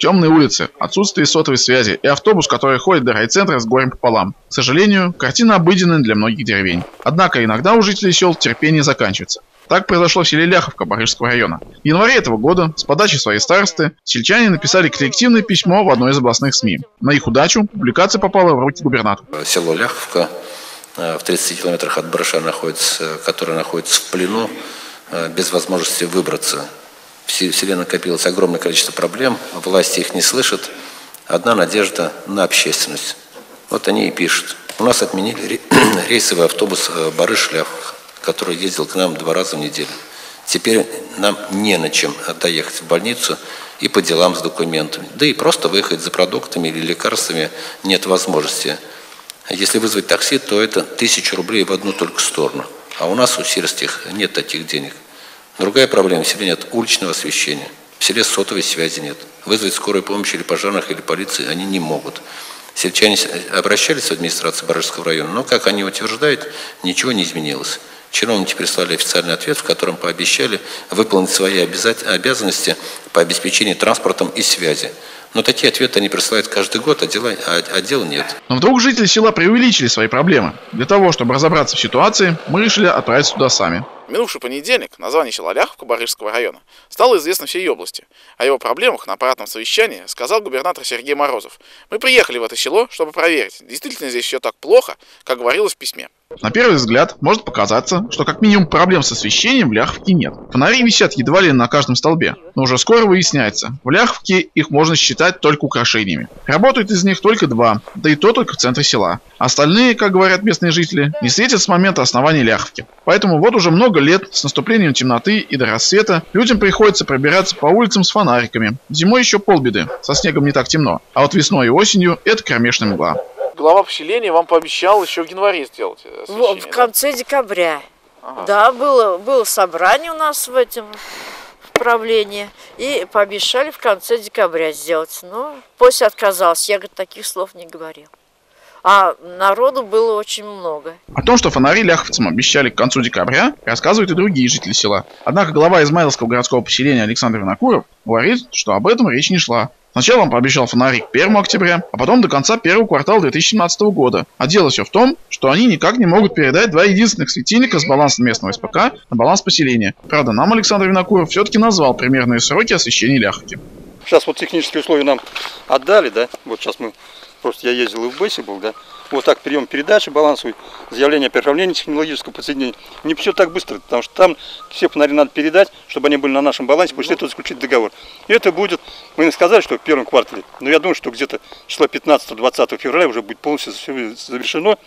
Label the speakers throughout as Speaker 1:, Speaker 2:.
Speaker 1: Темные улицы, отсутствие сотовой связи и автобус, который ходит до райцентра с горем пополам. К сожалению, картина обыденная для многих деревень. Однако иногда у жителей сел терпение заканчивается. Так произошло в селе Ляховка Барышского района. В январе этого года с подачи своей старосты сельчане написали коллективное письмо в одной из областных СМИ. На их удачу публикация попала в руки губернатора.
Speaker 2: Село Ляховка э, в 30 километрах от Барыша находится, которое находится в плену, э, без возможности выбраться. В селе накопилось огромное количество проблем, власти их не слышат. Одна надежда на общественность. Вот они и пишут. У нас отменили рейсовый автобус э, Барыш-Ляховка который ездил к нам два раза в неделю. Теперь нам не на чем доехать в больницу и по делам с документами. Да и просто выехать за продуктами или лекарствами нет возможности. Если вызвать такси, то это тысяча рублей в одну только сторону. А у нас у сельских нет таких денег. Другая проблема, в селе нет уличного освещения. В селе сотовой связи нет. Вызвать скорую помощь или пожарных, или полиции они не могут. Сельчане обращались в администрацию Барышского района, но, как они утверждают, ничего не изменилось. Чиновники прислали официальный ответ, в котором пообещали выполнить свои обязанности по обеспечению транспортом и связи. Но такие ответы они присылают каждый год, а дела, а, а дел нет.
Speaker 1: Но вдруг жители села преувеличили свои проблемы. Для того, чтобы разобраться в ситуации, мы решили отправиться туда сами.
Speaker 3: Минувший понедельник название села Ляховка Барышского района стало известно всей области. О его проблемах на аппаратном совещании сказал губернатор Сергей Морозов. Мы приехали в это село, чтобы проверить, действительно здесь все так плохо, как говорилось в письме.
Speaker 1: На первый взгляд может показаться, что как минимум проблем с освещением в Ляховке нет. Фонари висят едва ли на каждом столбе, но уже скоро выясняется, в Ляховке их можно считать только украшениями. Работают из них только два, да и то только в центре села. Остальные, как говорят местные жители, не светят с момента основания Ляховки. Поэтому вот уже много лет с наступлением темноты и до рассвета людям приходится пробираться по улицам с фонариками. Зимой еще полбеды, со снегом не так темно, а вот весной и осенью это кромешная мгла
Speaker 3: глава поселения вам пообещал еще в январе сделать
Speaker 4: В, в конце да? декабря. Ага. Да, было, было собрание у нас в этом правлении. И пообещали в конце декабря сделать. Но после отказался. Я, говорит, таких слов не говорил. А народу было очень много.
Speaker 1: О том, что фонари ляховцам обещали к концу декабря, рассказывают и другие жители села. Однако глава Измайловского городского поселения Александр Винокуров говорит, что об этом речь не шла. Сначала он пообещал фонарик 1 октября, а потом до конца первого квартала 2017 года. А дело все в том, что они никак не могут передать два единственных светильника с баланса местного СПК на баланс поселения. Правда, нам Александр Винокуров все-таки назвал примерные сроки освещения ляховки.
Speaker 5: Сейчас вот технические условия нам отдали, да, вот сейчас мы, просто я ездил и в Бессе был, да, вот так прием передачи балансовый, заявление о переправлении технологического подсоединения. Не все так быстро, потому что там все фонари надо передать, чтобы они были на нашем балансе, после этого заключить договор. И это будет, мы не сказали, что в первом квартале, но я думаю, что где-то число 15-20 февраля уже будет полностью завершено.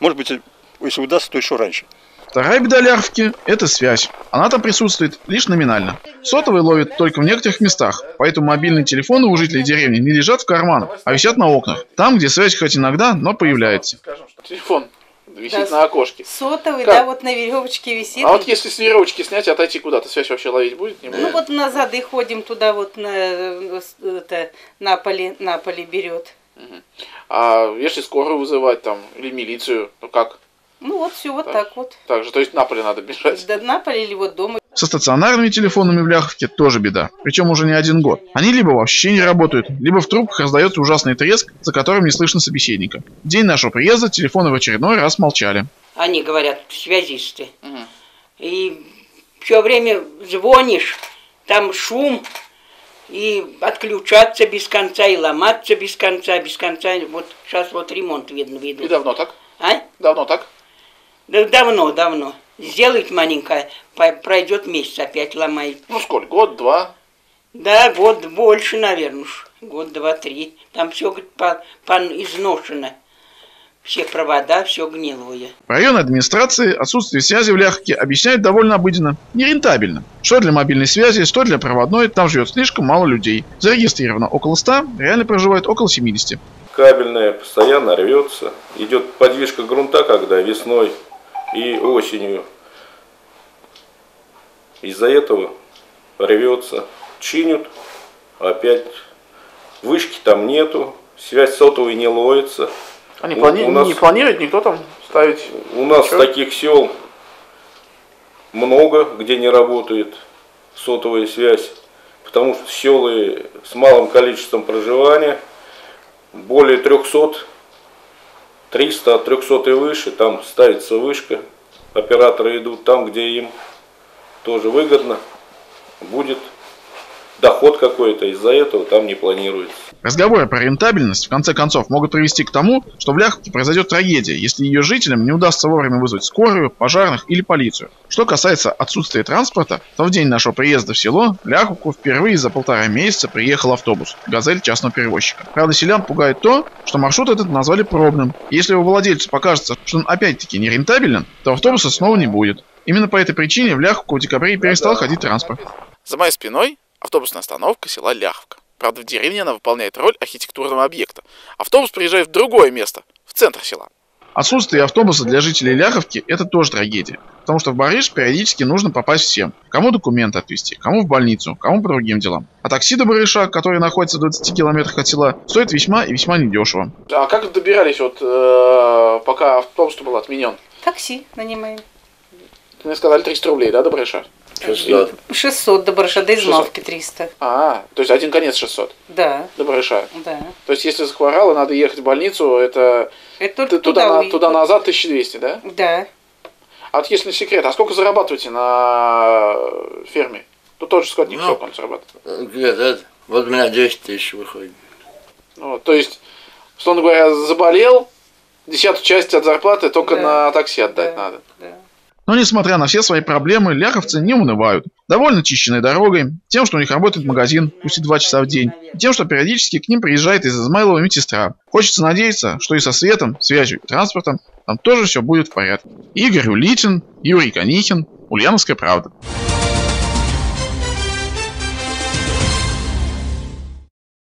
Speaker 5: Может быть, если удастся, то еще раньше.
Speaker 1: Вторая беда Лярвки – это связь. Она там присутствует лишь номинально. Сотовый ловит только в некоторых местах, поэтому мобильные телефоны у жителей деревни не лежат в карманах, а висят на окнах. Там, где связь хоть иногда, но появляется.
Speaker 3: Телефон висит да, на окошке.
Speaker 4: Сотовый, как? да, вот на веревочке висит.
Speaker 3: А вот если с веревочки снять и отойти куда-то, связь вообще ловить будет? Не будет?
Speaker 4: Ну вот назад и ходим туда вот на, это, на поле, на поле берет.
Speaker 3: Угу. А если скорую вызывать там или милицию, ну как?
Speaker 4: Ну вот все вот так, так вот.
Speaker 3: Так же, то есть на поле надо бежать.
Speaker 4: Да на поле или вот дома.
Speaker 1: Со стационарными телефонами в Ляховке тоже беда. Причем уже не один год. Они либо вообще не работают, либо в трубках раздается ужасный треск, за которым не слышно собеседника. В день нашего приезда телефоны в очередной раз молчали.
Speaker 4: Они говорят, связисты. Угу. И все время звонишь, там шум, и отключаться без конца, и ломаться без конца, без конца. Вот сейчас вот ремонт видно видно.
Speaker 3: И давно так?
Speaker 4: А?
Speaker 3: Давно так?
Speaker 4: Да давно, давно. Сделать маленькое, пройдет месяц, опять ломает.
Speaker 3: Ну сколько, год, два?
Speaker 4: Да, год больше, наверное, уж. Год, два, три. Там все по, по изношено. Все провода, все гнилое.
Speaker 1: Районная администрации отсутствие связи в Ляхке объясняет довольно обыденно. Нерентабельно. Что для мобильной связи, что для проводной, там живет слишком мало людей. Зарегистрировано около 100, реально проживает около 70.
Speaker 6: Кабельная постоянно рвется. Идет подвижка грунта, когда весной и осенью. Из-за этого рвется, чинят, опять вышки там нету, связь сотовой не ловится.
Speaker 3: А не, плани... нас... не планирует никто там ставить?
Speaker 6: У нас Чё? таких сел много, где не работает сотовая связь, потому что селы с малым количеством проживания, более 300, 300 от 300 и выше, там ставится вышка, операторы идут там, где им тоже выгодно будет доход какой-то, из-за этого там не планируется.
Speaker 1: Разговоры про рентабельность в конце концов могут привести к тому, что в Ляховке произойдет трагедия, если ее жителям не удастся вовремя вызвать скорую, пожарных или полицию. Что касается отсутствия транспорта, то в день нашего приезда в село в Ляховку впервые за полтора месяца приехал автобус «Газель» частного перевозчика. Правда, селян пугает то, что маршрут этот назвали пробным. Если его владельцу покажется, что он опять-таки не рентабелен, то автобуса снова не будет. Именно по этой причине в Ляховку в декабре и перестал ходить транспорт.
Speaker 3: За моей спиной автобусная остановка села Ляховка. Правда, в деревне она выполняет роль архитектурного объекта. Автобус приезжает в другое место, в центр села.
Speaker 1: Отсутствие автобуса для жителей Ляховки – это тоже трагедия. Потому что в Барыш периодически нужно попасть всем. Кому документы отвезти, кому в больницу, кому по другим делам. А такси до Барыша, который находится в 20 километрах от села, стоит весьма и весьма недешево.
Speaker 3: А как добирались, вот, э, пока автобус был отменен?
Speaker 7: Такси нанимаем.
Speaker 3: Мне сказали 300 рублей, да, до Барыша?
Speaker 2: 600.
Speaker 7: 600 до Барыша, до Измавки 300.
Speaker 3: А, то есть один конец 600
Speaker 7: Да,
Speaker 3: до Барыша.
Speaker 7: да.
Speaker 3: То есть если захворала, надо ехать в больницу, это
Speaker 7: Это только
Speaker 3: т- туда, туда назад 1200, да?
Speaker 7: Да.
Speaker 3: А вот если секрет, а сколько зарабатываете на ферме? Тут тот же скотник
Speaker 2: Ну.
Speaker 3: сколько он зарабатывает?
Speaker 2: Где-то, вот у меня 10 тысяч выходит.
Speaker 3: Ну, то есть, условно говоря, заболел, десятую часть от зарплаты только
Speaker 7: Да.
Speaker 3: на такси отдать
Speaker 7: Да.
Speaker 3: надо.
Speaker 7: да.
Speaker 1: Но несмотря на все свои проблемы, ляховцы не унывают. Довольны чищенной дорогой, тем, что у них работает магазин, пусть и два часа в день, и тем, что периодически к ним приезжает из Измайлова медсестра. Хочется надеяться, что и со светом, связью и транспортом там тоже все будет в порядке. Игорь Улитин, Юрий Конихин, Ульяновская правда.